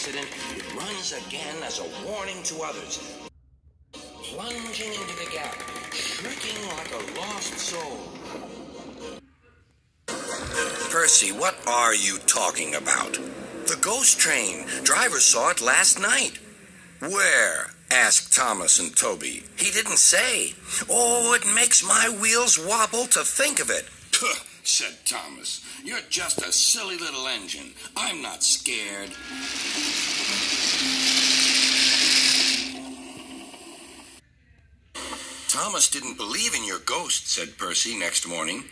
accident, it runs again as a warning to others. Plunging into the gap, shrieking like a lost soul. Percy, what are you talking about? The ghost train. Driver saw it last night. Where? asked Thomas and Toby. He didn't say. Oh, it makes my wheels wobble to think of it. Said Thomas. You're just a silly little engine. I'm not scared. Thomas didn't believe in your ghost, said Percy next morning.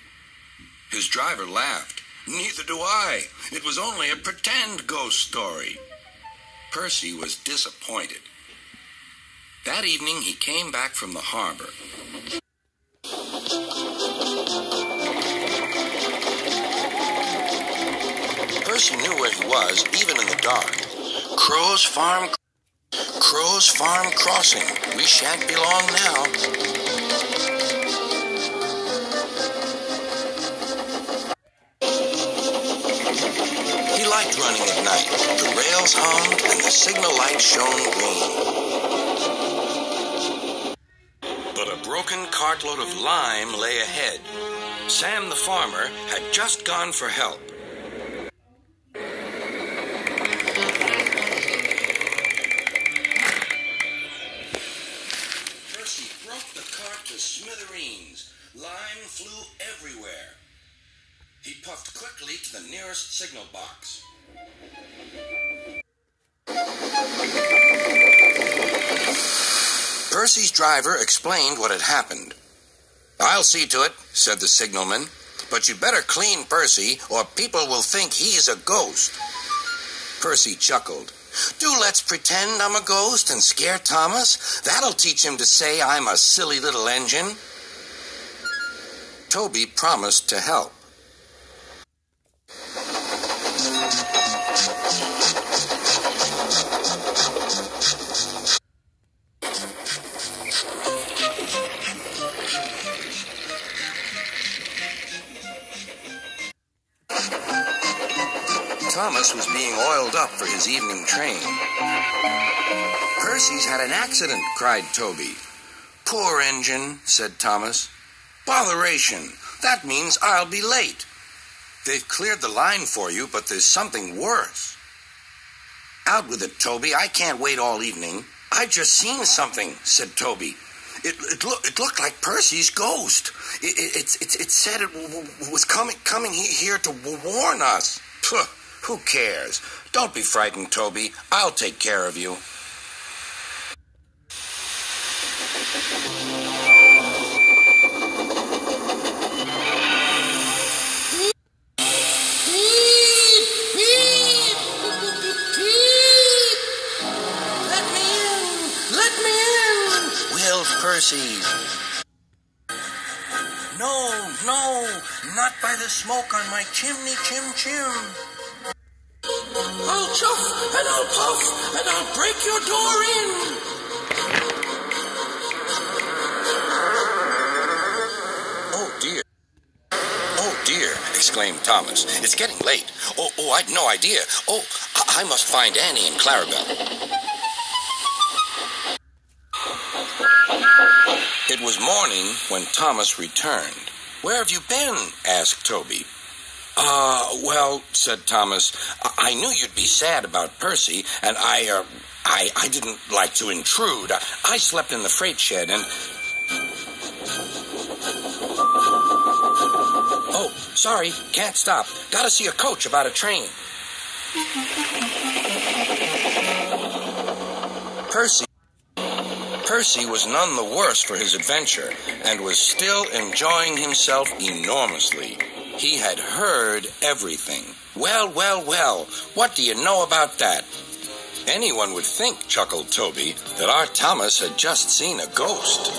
His driver laughed. Neither do I. It was only a pretend ghost story. Percy was disappointed. That evening, he came back from the harbor. Percy knew where he was, even in the dark. Crow's Farm. Crow's Farm Crossing. We shan't be long now. He liked running at night. The rails hummed and the signal light shone green. But a broken cartload of lime lay ahead. Sam the farmer had just gone for help. He puffed quickly to the nearest signal box. Percy's driver explained what had happened. I'll see to it, said the signalman. But you'd better clean Percy, or people will think he's a ghost. Percy chuckled. Do let's pretend I'm a ghost and scare Thomas. That'll teach him to say I'm a silly little engine. Toby promised to help. Thomas was being oiled up for his evening train. Percy's had an accident, cried Toby. Poor engine, said Thomas. Botheration. That means I'll be late. They've cleared the line for you, but there's something worse. Out with it, Toby. I can't wait all evening. I've just seen something, said Toby. It, it, it looked like Percy's ghost. It, it, it, it, said it was coming, coming he- here to warn us. Puh, who cares? Don't be frightened, Toby. I'll take care of you. Percy. No, no, not by the smoke on my chimney, chim chim. I'll chuff and I'll puff and I'll break your door in! Oh dear. Oh dear, exclaimed Thomas. It's getting late. Oh, oh, I'd no idea. Oh, I, I must find Annie and Clarabel. It was morning when Thomas returned. Where have you been? asked Toby. Uh, well, said Thomas, I, I knew you'd be sad about Percy, and I, uh, I, I didn't like to intrude. I, I slept in the freight shed, and Oh, sorry, can't stop. Gotta see a coach about a train. Percy. Percy was none the worse for his adventure and was still enjoying himself enormously. He had heard everything. Well, well, well, what do you know about that? Anyone would think, chuckled Toby, that our Thomas had just seen a ghost.